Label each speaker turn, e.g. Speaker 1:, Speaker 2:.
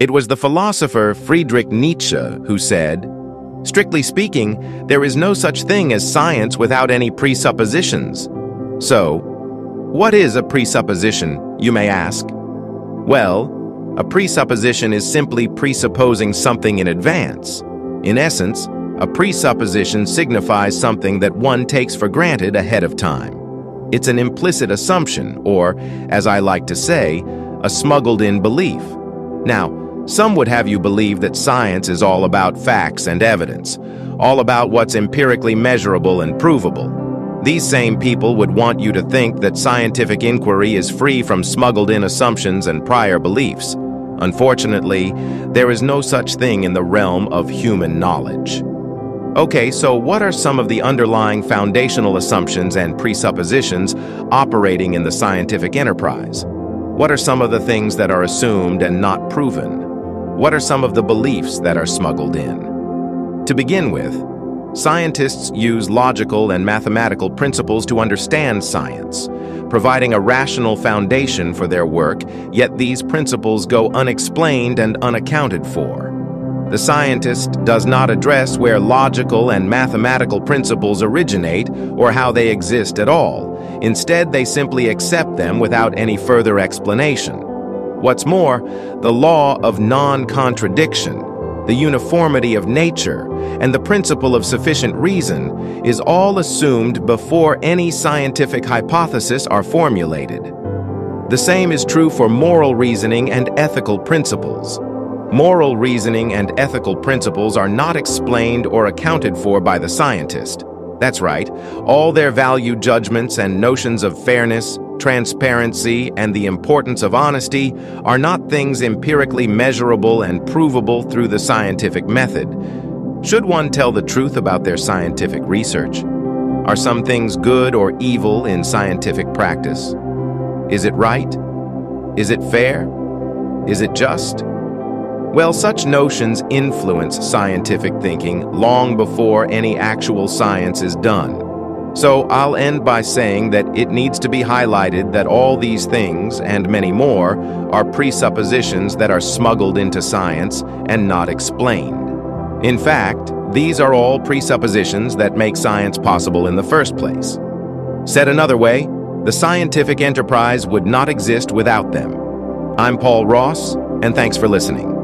Speaker 1: It was the philosopher Friedrich Nietzsche who said, Strictly speaking, there is no such thing as science without any presuppositions. So, what is a presupposition, you may ask? Well, a presupposition is simply presupposing something in advance. In essence, a presupposition signifies something that one takes for granted ahead of time. It's an implicit assumption, or, as I like to say, a smuggled-in belief. Now, some would have you believe that science is all about facts and evidence, all about what's empirically measurable and provable. These same people would want you to think that scientific inquiry is free from smuggled-in assumptions and prior beliefs. Unfortunately, there is no such thing in the realm of human knowledge. Okay, so what are some of the underlying foundational assumptions and presuppositions operating in the scientific enterprise? What are some of the things that are assumed and not proven? What are some of the beliefs that are smuggled in? To begin with, scientists use logical and mathematical principles to understand science, providing a rational foundation for their work, yet these principles go unexplained and unaccounted for. The scientist does not address where logical and mathematical principles originate or how they exist at all. Instead, they simply accept them without any further explanation. What's more, the law of non-contradiction, the uniformity of nature, and the principle of sufficient reason is all assumed before any scientific hypothesis are formulated. The same is true for moral reasoning and ethical principles. Moral reasoning and ethical principles are not explained or accounted for by the scientist. That's right, all their value judgments and notions of fairness, transparency, and the importance of honesty are not things empirically measurable and provable through the scientific method. Should one tell the truth about their scientific research? Are some things good or evil in scientific practice? Is it right? Is it fair? Is it just? Well, such notions influence scientific thinking long before any actual science is done. So I'll end by saying that it needs to be highlighted that all these things, and many more, are presuppositions that are smuggled into science and not explained. In fact, these are all presuppositions that make science possible in the first place. Said another way, the scientific enterprise would not exist without them. I'm Paul Ross, and thanks for listening.